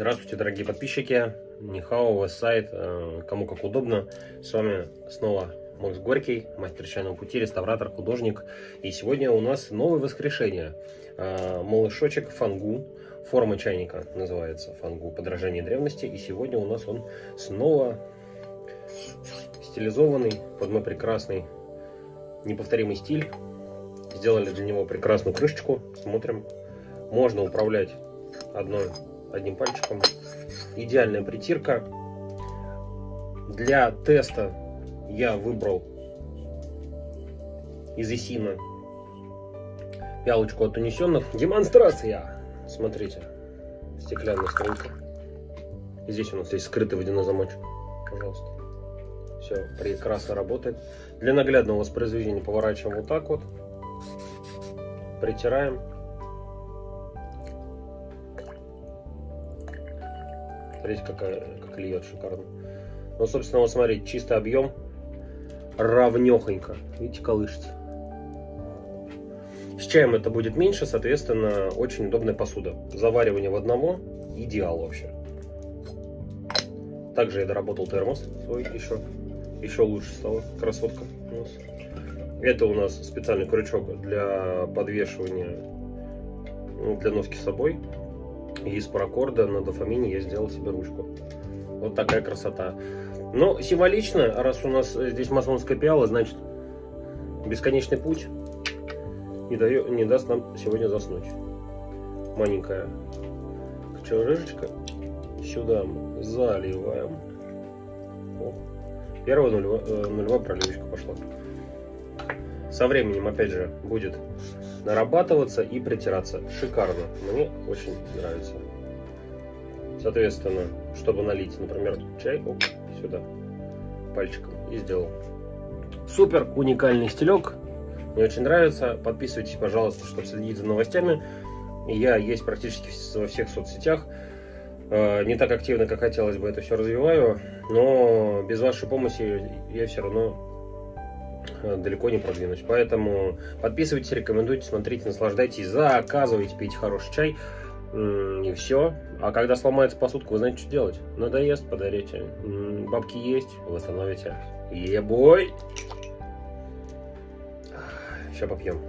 Здравствуйте, дорогие подписчики. Нихао, вас сайт, э, кому как удобно. С вами снова Макс Горький, мастер чайного пути, реставратор, художник. И сегодня у нас новое воскрешение. Э, малышочек фангу, форма чайника называется фангу, подражание древности. И сегодня у нас он снова стилизованный под мой прекрасный неповторимый стиль. Сделали для него прекрасную крышечку. Смотрим. Можно управлять одной одним пальчиком. Идеальная притирка. Для теста я выбрал из Исина пялочку от унесенных. Демонстрация! Смотрите, стеклянная струнка. И здесь у нас есть скрытый водяной замочек. Пожалуйста. Все прекрасно работает. Для наглядного воспроизведения поворачиваем вот так вот. Притираем. Смотрите, какая, как льет шикарно. Ну, собственно, вот смотрите, чистый объем равнехонько. Видите, колышется. С чаем это будет меньше, соответственно, очень удобная посуда. Заваривание в одного идеал вообще. Также я доработал термос свой еще. Еще лучше стало. Красотка у нас. Это у нас специальный крючок для подвешивания, ну, для носки с собой. Из паракорда на дофамине я сделал себе ручку. Вот такая красота. Но символично, раз у нас здесь масонская пиала, значит бесконечный путь не, дает, не даст нам сегодня заснуть. Маленькая крышечка. Сюда заливаем. О, первая нулевая, э, нулевая проливочка пошла. Со временем, опять же, будет нарабатываться и притираться. Шикарно. Мне очень нравится. Соответственно, чтобы налить, например, чай, оп, сюда, пальчиком и сделал. Супер уникальный стилек. Мне очень нравится. Подписывайтесь, пожалуйста, чтобы следить за новостями. Я есть практически во всех соцсетях. Э, не так активно, как хотелось бы, это все развиваю. Но без вашей помощи я все равно далеко не продвинусь. Поэтому подписывайтесь, рекомендуйте, смотрите, наслаждайтесь, заказывайте, пейте хороший чай. И все. А когда сломается посудка, вы знаете, что делать. Надоест, подарите. Бабки есть, восстановите. Ебой! Сейчас попьем.